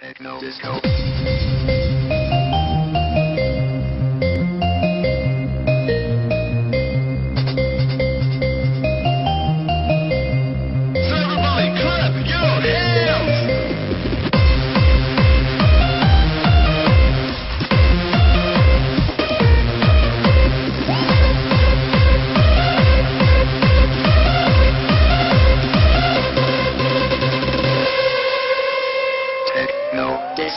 Techno disco.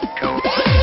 Disco.